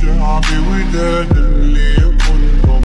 should I be with you.